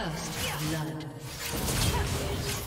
First blood.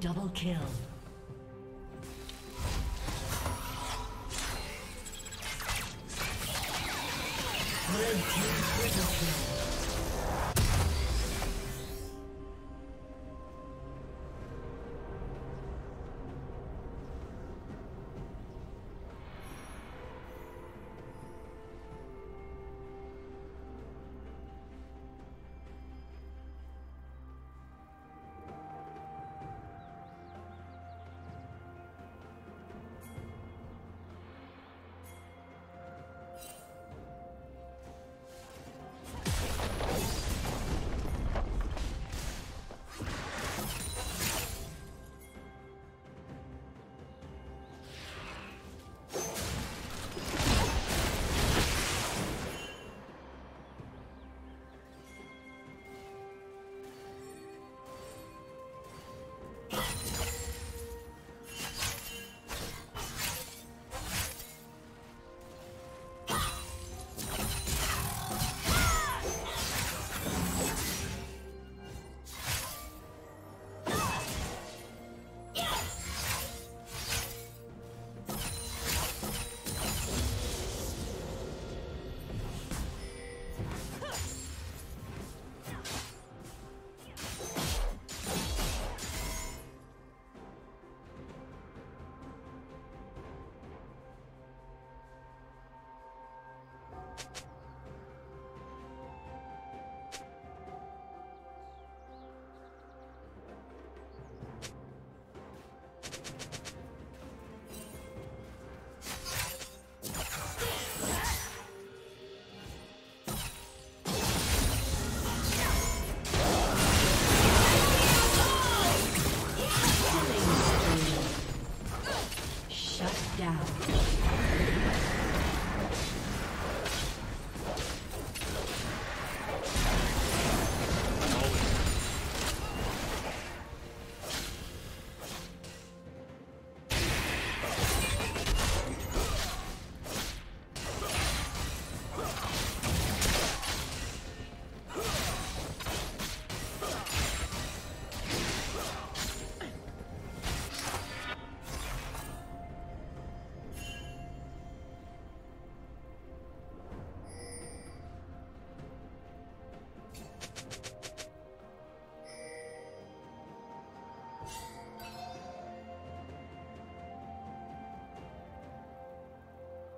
Double kill.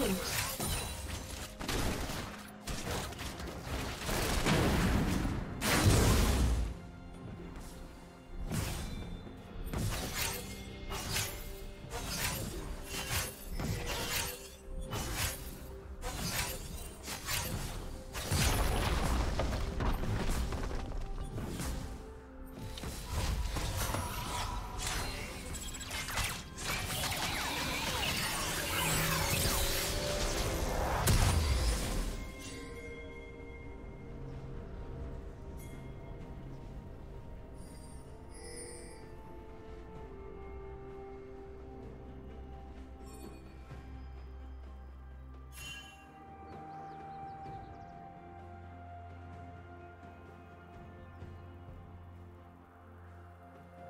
Two.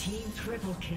Team triple kill.